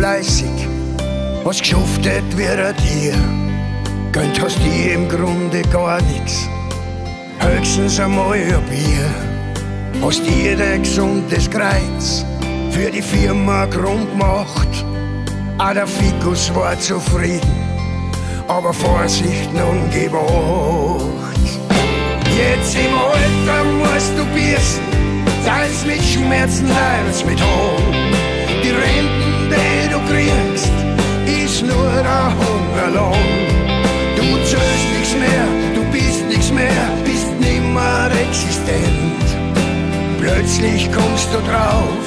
fleißig, hast geschuftet wie ein Tier. Gönnt hast dir im Grunde gar nix, höchstens einmal ein Bier. Hast dir ein gesundes Kreuz für die Firma Grund gemacht. Auch der Fikus war zufrieden, aber Vorsicht nun gewacht. Jetzt im Alter musst du biersten, teils mit Schmerzen, teils mit Hohn. Existent. Plötzlich kommst du drauf,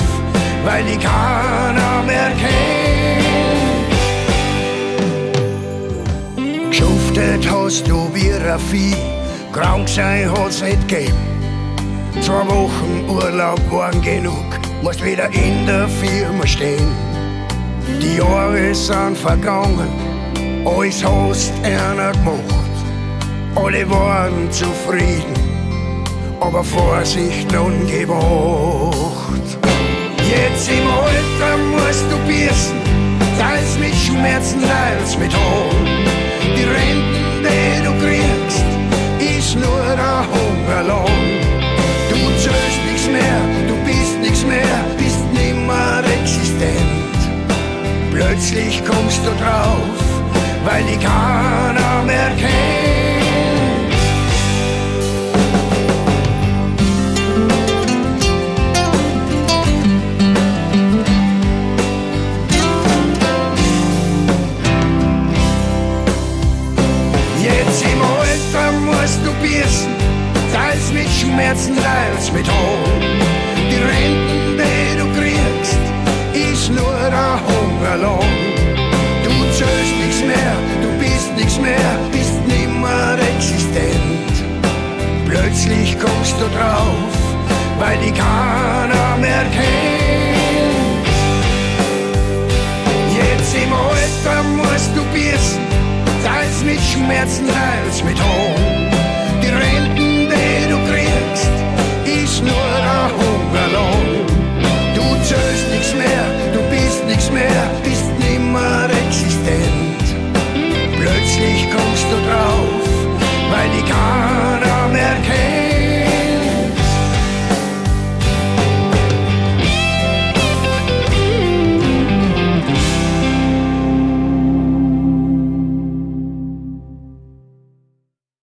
weil dich keiner mehr kennt. Geschuftet hast du wie ein Vieh, krank sein hat's nicht gegeben. Zwei Wochen Urlaub waren genug, musst wieder in der Firma stehen. Die Jahre sind vergangen, alles hast einer gemacht. Alle waren zufrieden, aber Vorsicht nun gewacht. Jetzt im Alter musst du biersten, teils mit Schmerzen, teils mit Hohn. Die Renten, die du kriegst, ist nur ein Hungerlohn. Du zählst nichts mehr, du bist nichts mehr, bist nimmer existent. Plötzlich kommst du drauf, weil dich keiner mehr kennt. Musst du biersten, teils mit Schmerzen, teils mit Hohn. Die Renten, die du kriegst, ist nur ein Hungerlohn. Du zählst nichts mehr, du bist nichts mehr, bist nimmer existent. Plötzlich kommst du drauf, weil dich keiner